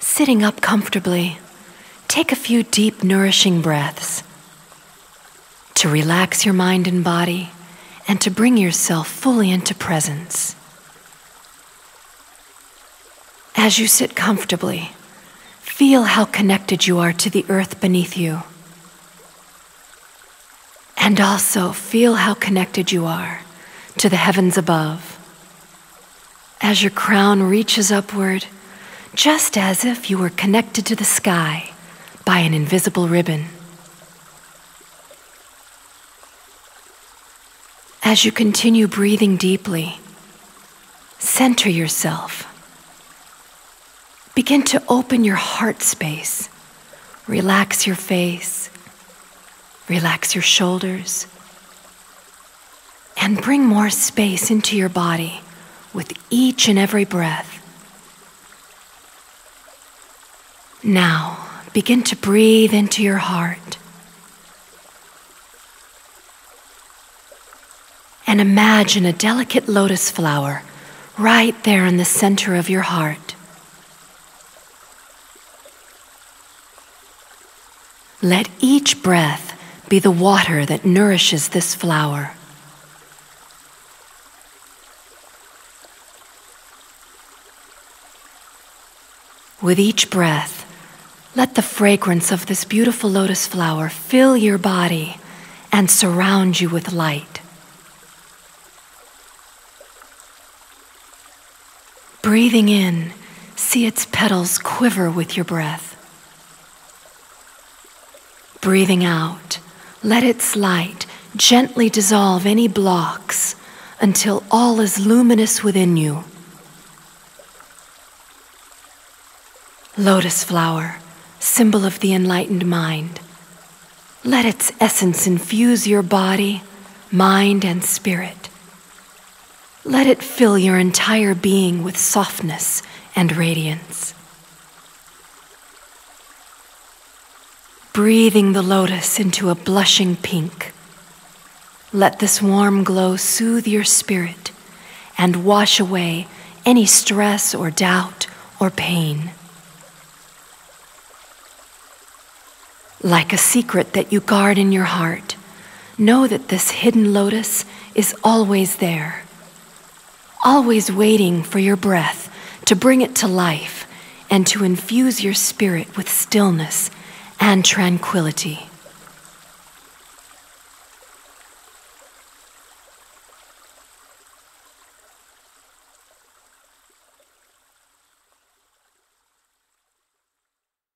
Sitting up comfortably, take a few deep, nourishing breaths to relax your mind and body and to bring yourself fully into presence. As you sit comfortably, feel how connected you are to the earth beneath you. And also feel how connected you are to the heavens above. As your crown reaches upward, just as if you were connected to the sky by an invisible ribbon. As you continue breathing deeply, center yourself. Begin to open your heart space. Relax your face. Relax your shoulders. And bring more space into your body with each and every breath. Now, begin to breathe into your heart. And imagine a delicate lotus flower right there in the center of your heart. Let each breath be the water that nourishes this flower. With each breath, let the fragrance of this beautiful lotus flower fill your body and surround you with light. Breathing in, see its petals quiver with your breath. Breathing out, let its light gently dissolve any blocks until all is luminous within you. Lotus flower, symbol of the enlightened mind. Let its essence infuse your body, mind, and spirit. Let it fill your entire being with softness and radiance. Breathing the lotus into a blushing pink. Let this warm glow soothe your spirit and wash away any stress or doubt or pain. Like a secret that you guard in your heart, know that this hidden lotus is always there, always waiting for your breath to bring it to life and to infuse your spirit with stillness and tranquility.